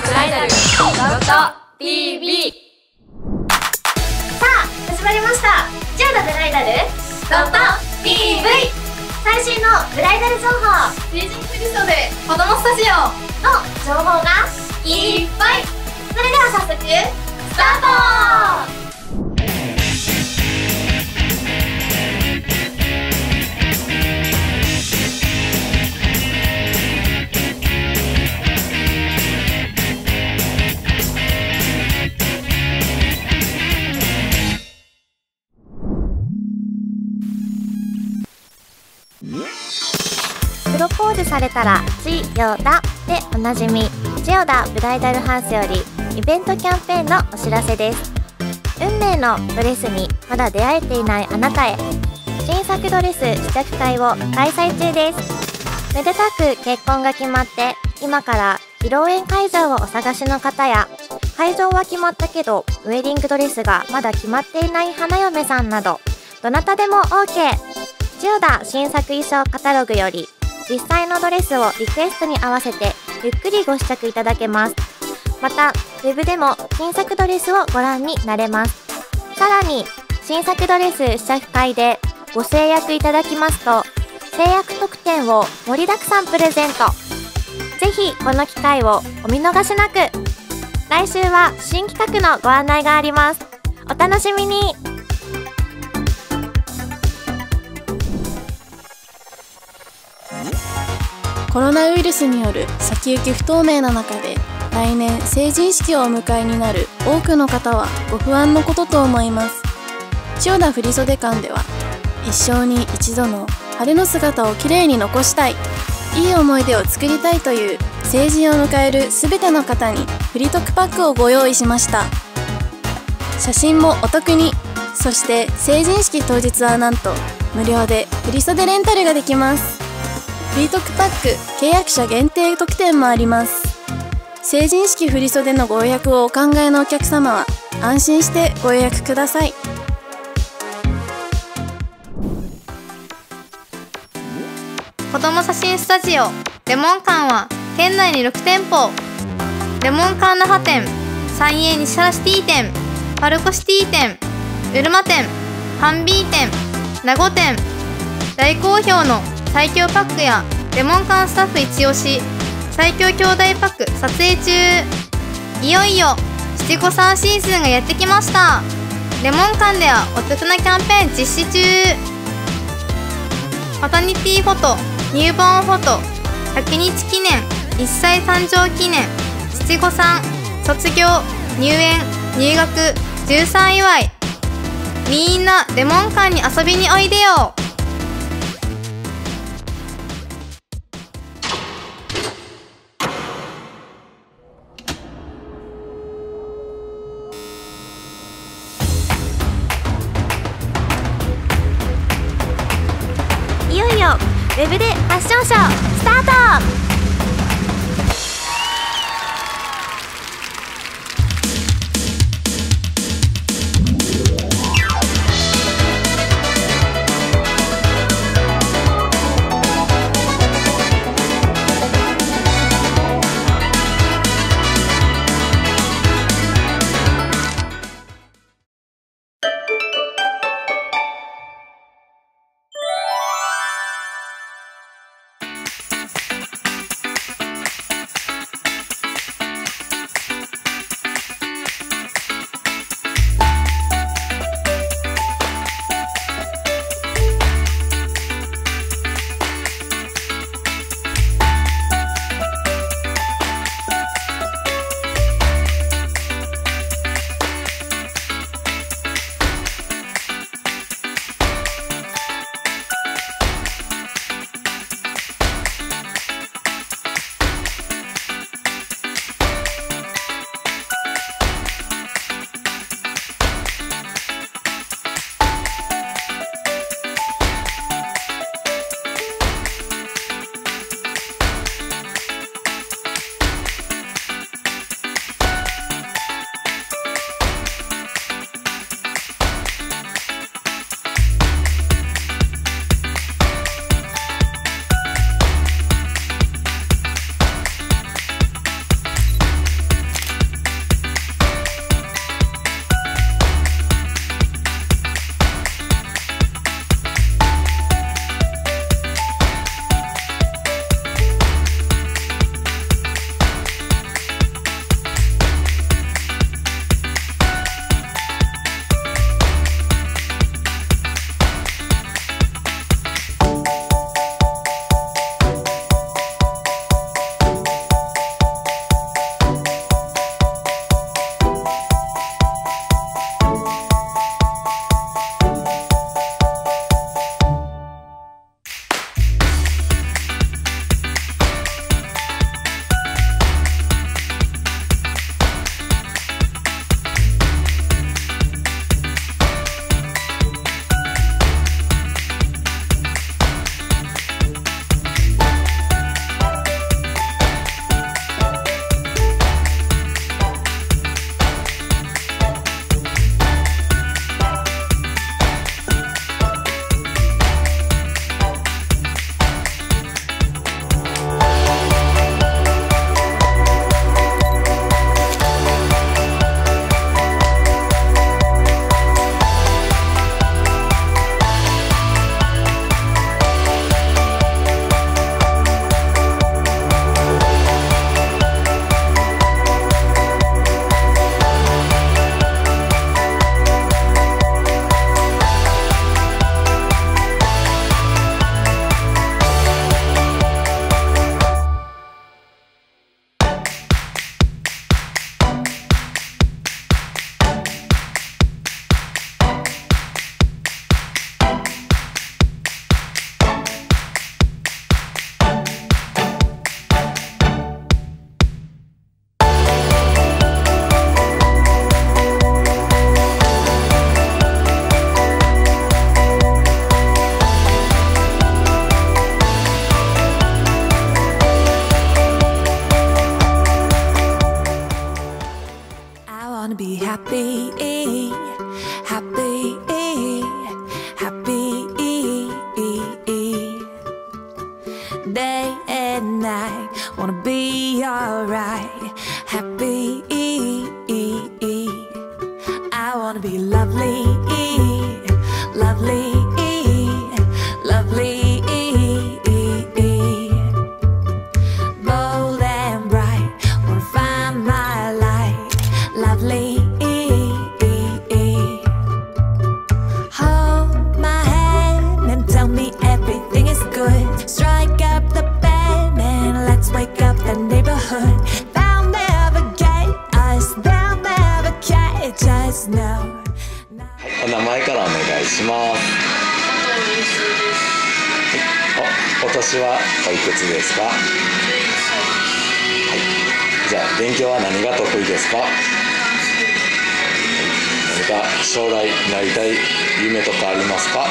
ダブライダルドット TV さあ始まりました。ジオダブライダル。ドット TV 最新のブライダル情報。成人クリストで子供スタジオ。の情報がいっぱい。それでは早速スタートプロポーズされたらジヨダでおなじみ。ジオダブライダルハウスよりイベントキャンペーンのお知らせです。運命のドレスにまだ出会えていないあなたへ新作ドレス試着会を開催中です。めでたく結婚が決まって今から披露宴会場をお探しの方や会場は決まったけどウェディングドレスがまだ決まっていない花嫁さんなどどなたでも OK ジオダ新作衣装カタログより実際のドレスをリクエストに合わせてゆっくりご試着いただけます。またウェブでも新作ドレスをご覧になれます。さらに新作ドレス試着会でご制約いただきますと制約特典を盛りだくさんプレゼント。ぜひこの機会をお見逃しなく。来週は新企画のご案内があります。お楽しみに。コロナウイルスによる先行き不透明な中で来年成人式をお迎えになる多くの方はご不安のことと思います。千代田振袖館では一生に一度の晴れの姿をきれいに残したいいい思い出を作りたいという成人を迎える全ての方にフリトクパックをご用意しました。写真もお得にそして成人式当日はなんと無料で振袖レンタルができます。フリートクパック契約者限定特典もあります。成人式振袖のご予約をお考えのお客様は安心してご予約ください。子ども写真スタジオレモン館は県内に6店舗。レモン館那覇店三栄西原シティ店パルコシティ店うるま店ハンビー店名護店大好評の最強パックやレモン館スタッフ一押し最強兄弟パック撮影中。いよいよ七五三シーズンがやってきました。レモン館ではお得なキャンペーン実施中。マタニティフォトニューボーンフォト100日記念1歳誕生記念七五三卒業入園入学13祝い。みんなレモン館に遊びにおいでよ。ウェブでファッションショースタート Day and night, wanna be alright. Happy, お名前からお願いします。お、お年はおいくつですか？はい。じゃあ勉強は何が得意ですか？はい何か将来なりたい夢とかありますか？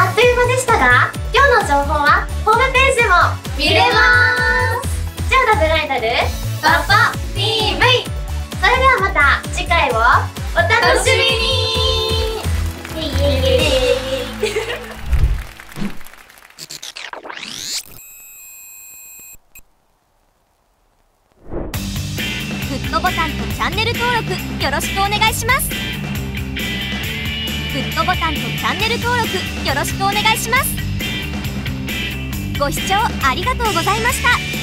あっという間でしたが今日の情報はホームページでも見れます。じゃあダブライダルラッタ TV それではまた次回をお楽しみに。イエイエイ。イエイグッドボタンとチャンネル登録よろしくお願いします。グッドボタンとチャンネル登録よろしくお願いします。ご視聴ありがとうございました。